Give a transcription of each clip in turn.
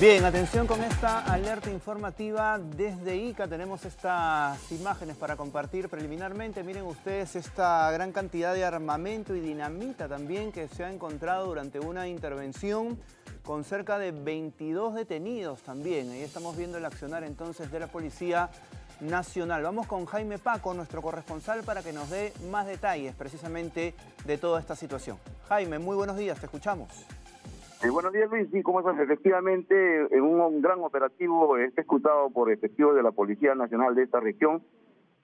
Bien, atención con esta alerta informativa desde ICA. Tenemos estas imágenes para compartir preliminarmente. Miren ustedes esta gran cantidad de armamento y dinamita también que se ha encontrado durante una intervención con cerca de 22 detenidos también. Ahí estamos viendo el accionar entonces de la Policía Nacional. Vamos con Jaime Paco, nuestro corresponsal, para que nos dé más detalles precisamente de toda esta situación. Jaime, muy buenos días, te escuchamos. Eh, buenos días, Luis. Sí, ¿cómo estás? Efectivamente, en un, gran operativo ejecutado por efectivos de la Policía Nacional de esta región,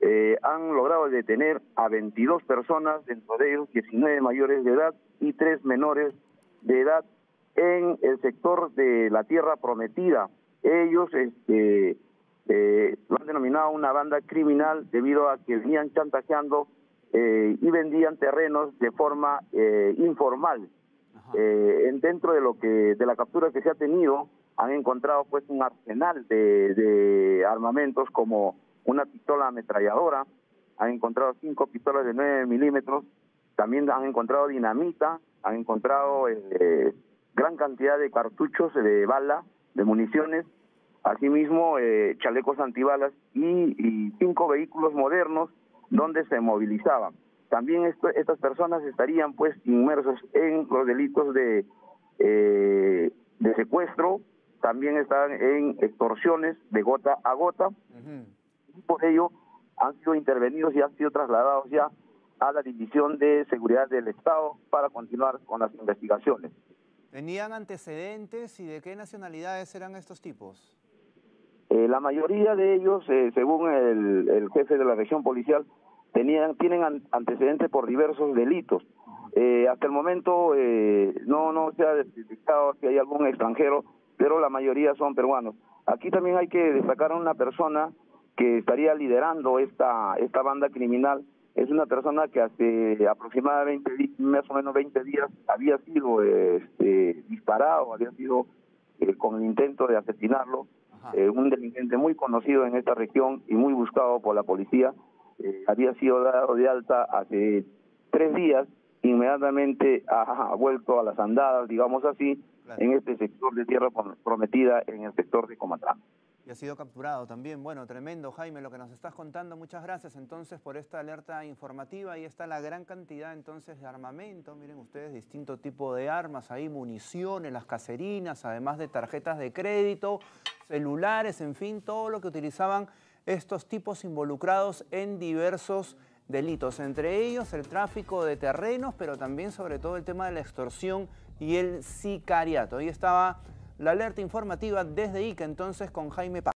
eh, han logrado detener a 22 personas, dentro de ellos 19 mayores de edad y 3 menores de edad, en el sector de la Tierra Prometida. Ellos este, eh, lo han denominado una banda criminal debido a que venían chantajeando y vendían terrenos de forma informal eh, dentro de lo que de la captura que se ha tenido han encontrado pues un arsenal de, armamentos como una pistola ametralladora, han encontrado cinco pistolas de 9 milímetros, también han encontrado dinamita, han encontrado eh, gran cantidad de cartuchos de bala, de municiones, asimismo eh, chalecos antibalas y cinco vehículos modernos donde se movilizaban. También estas personas estarían pues inmersos en los delitos de, eh, de secuestro, también están en extorsiones de gota a gota, y por ello han sido intervenidos y han sido trasladados ya a la División de Seguridad del Estado para continuar con las investigaciones. ¿Tenían antecedentes y de qué nacionalidades eran estos tipos? Eh, la mayoría de ellos, eh, según el, el, jefe de la región policial, tenían tienen antecedentes por diversos delitos. Eh, hasta el momento eh, no no se ha detectado que hay algún extranjero, pero la mayoría son peruanos. Aquí también hay que destacar a una persona que estaría liderando esta esta banda criminal. Es una persona que hace aproximadamente más o menos 20 días había sido este, disparado, había sido eh, con el intento de asesinarlo, un delincuente muy conocido en esta región y muy buscado por la policía eh, había sido dado de alta hace tres días, inmediatamente ha, vuelto a las andadas, digamos así, en este sector de tierra prometida, en el sector de Comatrán. Y ha sido capturado también. Bueno, tremendo, Jaime, lo que nos estás contando. Muchas gracias entonces por esta alerta informativa. Ahí está la gran cantidad entonces de armamento. Miren ustedes, distinto tipo de armas, ahí municiones, las caserinas, además de tarjetas de crédito, celulares, en fin, todo lo que utilizaban estos tipos involucrados en diversos delitos, entre ellos el tráfico de terrenos, pero también sobre todo el tema de la extorsión y el sicariato. Ahí estaba la alerta informativa desde ICA entonces con Jaime Paz.